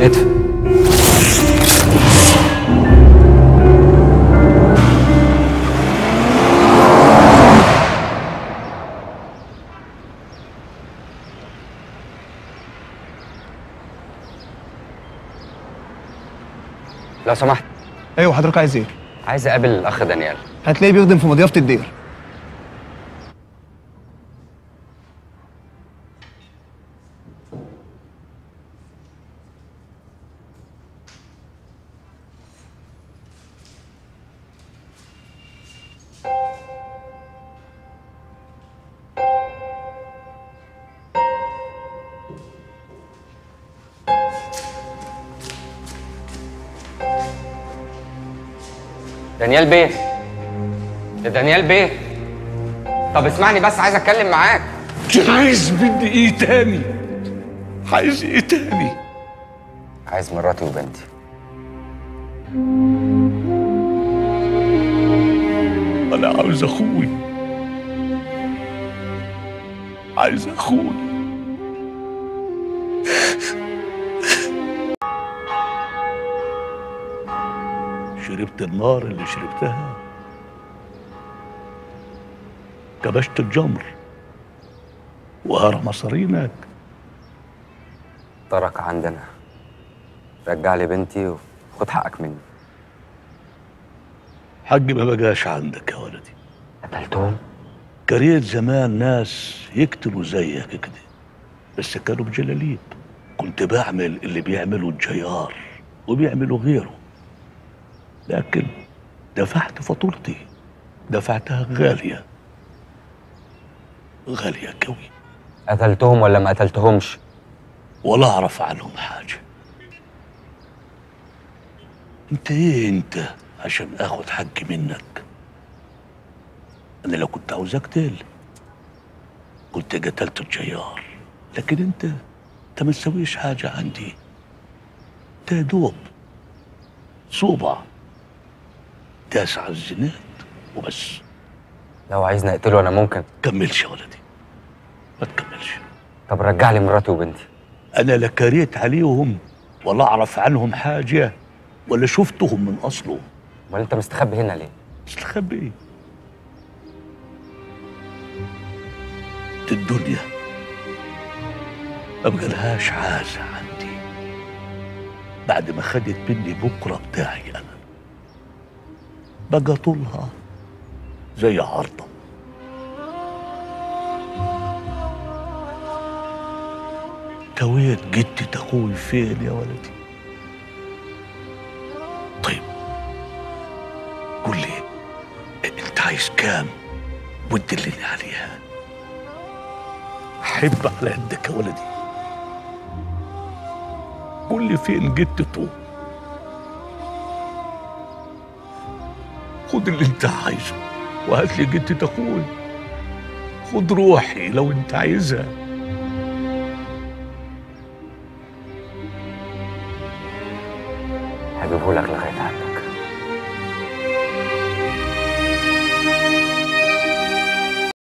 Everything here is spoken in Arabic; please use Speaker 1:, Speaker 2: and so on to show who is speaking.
Speaker 1: ادفع لو سمحت.
Speaker 2: أيوه حضرتك عايز إيه؟
Speaker 1: عايز أقابل الأخ دانيال.
Speaker 2: هتلاقيه بيخدم في مضيافة الدير.
Speaker 1: دانيال بيه. يا دانيال بيه. طب اسمعني بس عايز اتكلم معاك.
Speaker 3: عايز مني إيه تاني؟ عايز إيه تاني؟
Speaker 1: عايز مراتي وبنتي.
Speaker 3: أنا عاوز أخوي. عايز أخوي. شربت النار اللي شربتها. كبشت الجمر وهرى مصارينك.
Speaker 1: ترك عندنا. رجع لي بنتي وخد حقك مني.
Speaker 3: حقي ما بقاش عندك يا ولدي.
Speaker 1: قتلتهم؟
Speaker 3: كريت زمان ناس يقتلوا زيك كده بس كانوا بجلاليب. كنت بعمل اللي بيعمله الجيار وبيعملوا غيره. لكن دفعت فاتورتي. دفعتها غالية. غالية قوي.
Speaker 1: قتلتهم ولا ما قتلتهمش؟
Speaker 3: ولا أعرف عنهم حاجة. أنت إيه أنت عشان آخد حقي منك؟ أنا لو كنت عاوز أقتل كنت قتلت الجيار. لكن أنت أنت ما تسويش حاجة عندي. أنت يا دوب صوبع داس على الزناد وبس.
Speaker 1: لو عايزني أقتله أنا ممكن.
Speaker 3: كملش يا ولدي. ما تكملش.
Speaker 1: طب رجع لي مراتي وبنتي.
Speaker 3: أنا لا كريت عليهم ولا أعرف عنهم حاجة ولا شفتهم من أصله.
Speaker 1: أمال أنت مستخبي هنا ليه؟
Speaker 3: مستخبي؟ دي الدنيا. ما بقالهاش عازة عندي. بعد ما خدت مني بكرة بتاعي أنا. بقى طولها زي عرضة. تويت جدة أخوي فين يا ولدي؟ طيب قول لي أنت عايز كام؟ وتدلني عليها. حب على قدك يا ولدي. قول لي فين جدته خد اللي انت عايزه وهات لي جدة أخوي خد روحي لو انت عايزها.
Speaker 1: هجيبه لك لغاية عندك.